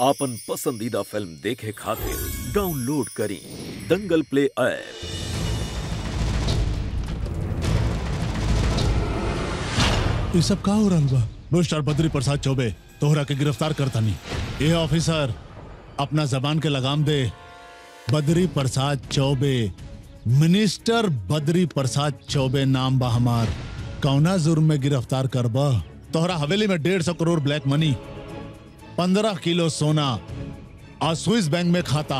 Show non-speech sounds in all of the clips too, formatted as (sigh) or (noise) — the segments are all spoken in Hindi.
आपन पसंदीदा फ़िल्म देखे खातिर डाउनलोड करी दंगल प्ले ऐप। ये सब का हो रहा बा मिस्टर बद्री प्रसाद चौबे, तोहरा के गिरफ़्तार करता नहीं। ये ऑफिसर, अपना जबान के लगाम दे। बद्री प्रसाद चौबे, मिनिस्टर बद्री प्रसाद चौबे नाम बा हमार। कौना जुर्म में गिरफ़्तार करबा? तोहरा हवेली में डेढ़ सौ करोड़ ब्लैक मनी। पंद्रह किलो सोना और स्विस बैंक में खाता।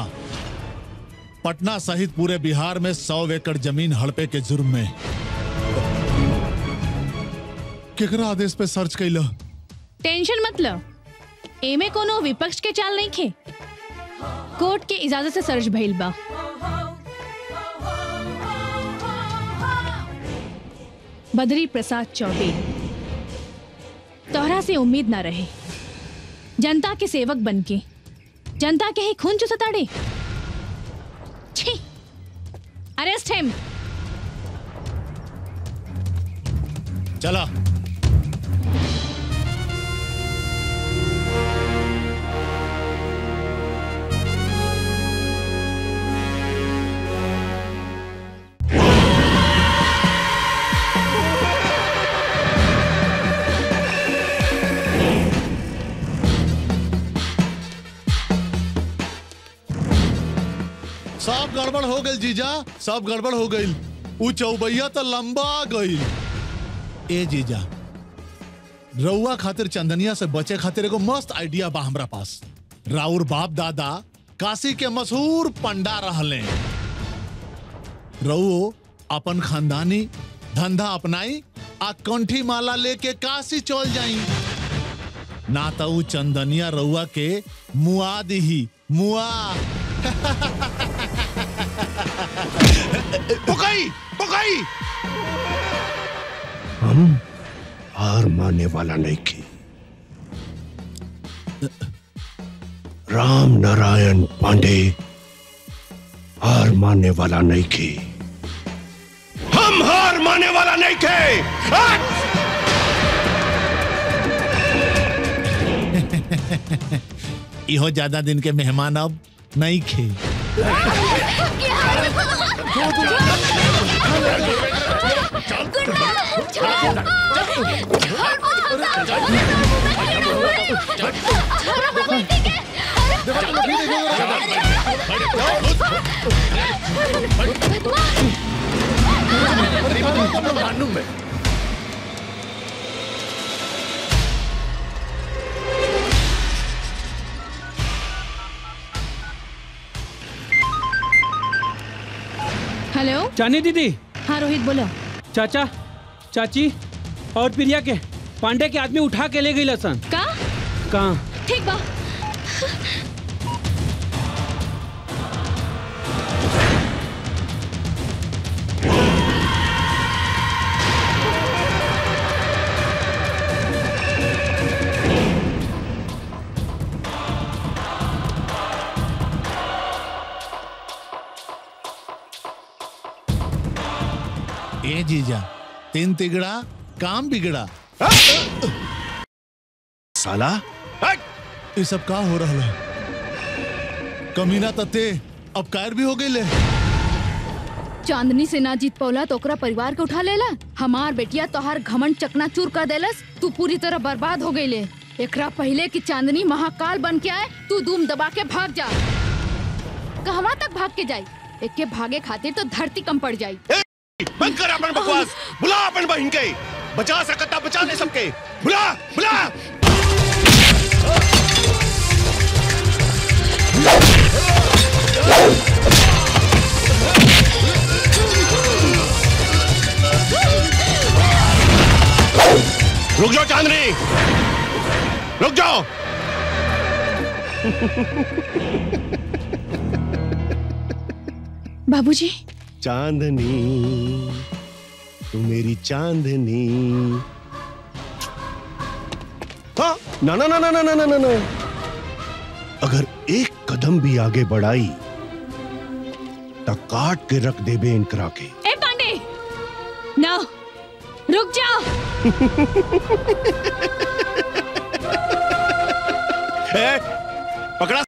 पटना सहित पूरे बिहार में सौ एकड़ ज़मीन हड़पे के जुर्म में। केकरा आदेश पे सर्च कैला? टेंशन मत लो। एमे कोनो विपक्ष के चाल नहीं खे। कोर्ट के इजाज़त से सर्च भइल बा। बद्री प्रसाद चौबे तोहरा से उम्मीद ना रहे। जनता के सेवक बनके। जनता के ही खून चुसताड़े छी। Arrest him. चला। गड़बड़ हो गई जीजा। सब गड़बड़ हो गई ऊ चौबैया तो लंबा गई ए, जीजा। रउआ खातिर चंदनिया से बचे खातिर एगो मस्त आइडिया बा हमरा पास। राउर बाप दादा, काशी के मशहूर पंडा रहले। रउओ, अपन खानदानी, धंधा अपनाई, आ कंठी माला लेके काशी चल जाई। ना तो चंदनिया रउआ के मुआ दिही (laughs) मुआ। पुकाई पुकाई। हम हार मानने वाला नहीं की। राम नारायण पांडे हार मानने वाला नहीं की। हम हार मानने वाला नहीं थे! (laughs) इहो ज़्यादा दिन के मेहमान अब नहीं खे। (laughs) मानू मैं हेलो? चानी दीदी। हाँ रोहित बोलो। चाचा चाची और प्रिया के। पांडे के आदमी उठा के ले गई लसन। का? कहाँ? ठीक बा। ए जीजा, तीन तिगड़ा, काम बिगड़ा। साला, ये सब का हो रहा है? कमीना तते, अब कायर भी हो गई ले। चांदनी से ना जीत पौला तो परिवार के उठा लेला। हमार बेटिया तोहार घमंड चकना चूर कर देलस, तू पूरी तरह बर्बाद हो गईले एकरा पहले कि चांदनी महाकाल बन के आए, तू दूम दबा के भाग जा। कहवा तक भाग के जाई? एक के भागे खातिर तो धरती कम पड़ जाई। बंद कर अपन बकवास। बुला अपन बहन के। बचा सकता, बचा ले सबके। बुला बुला। रुक जाओ चांदनी। रुक जाओ। बाबूजी चांदनी तू मेरी चांदनी। हाँ ना ना ना ना ना ना ना ना अगर एक कदम भी आगे बढ़ाई तो काट के रख दे बे इनकरा के। ए पांडे! नो रुक जाओ। (laughs) पकड़ा।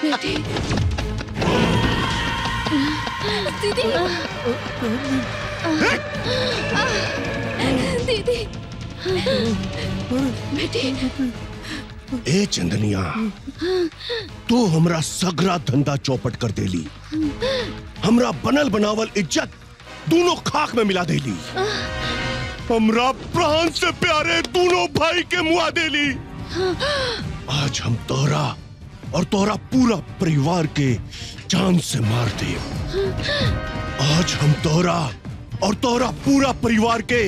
दीदी। दीदी। बेटी। ए चंदनिया तू हमरा सगरा धंधा चौपट कर देली। हमरा बनल बनावल इज़्ज़त दोनों खाक में मिला देली। हमरा प्राण से प्यारे दोनों भाई के मुआ दे ली आज हम तोरा और तोरा पूरा परिवार के जान से मार दे आज हम तोरा और तोरा पूरा परिवार के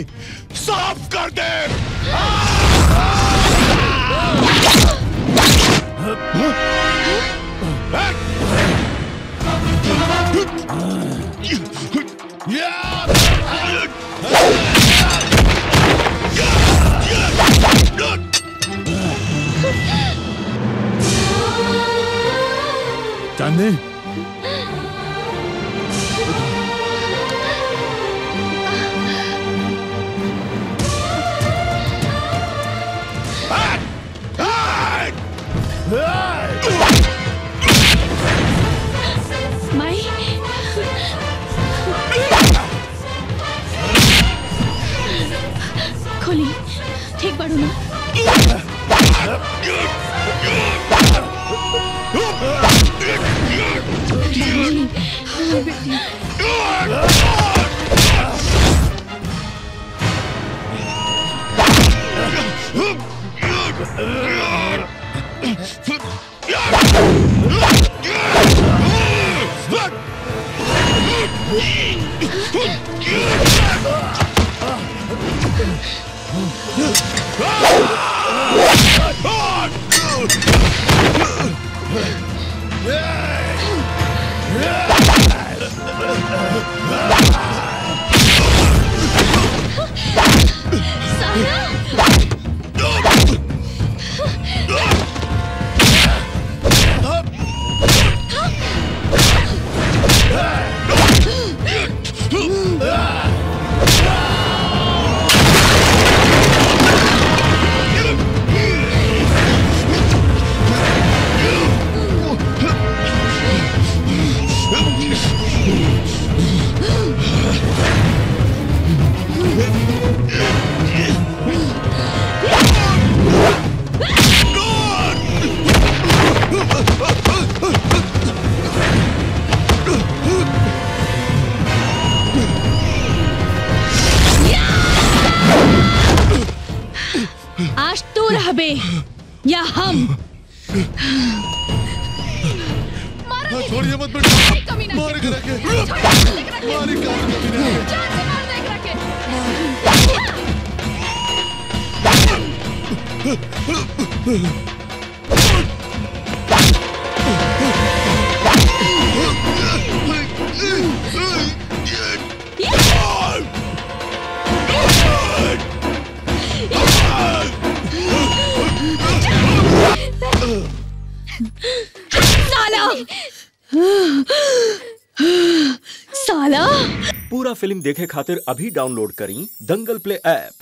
साफ़ कर दे चांदनी Stanley. आज हम छोड़िए मत मार के रखे। मारी। के साला साला? पूरा फ़िल्म देखे खातिर अभी डाउनलोड करी दंगल प्ले ऐप।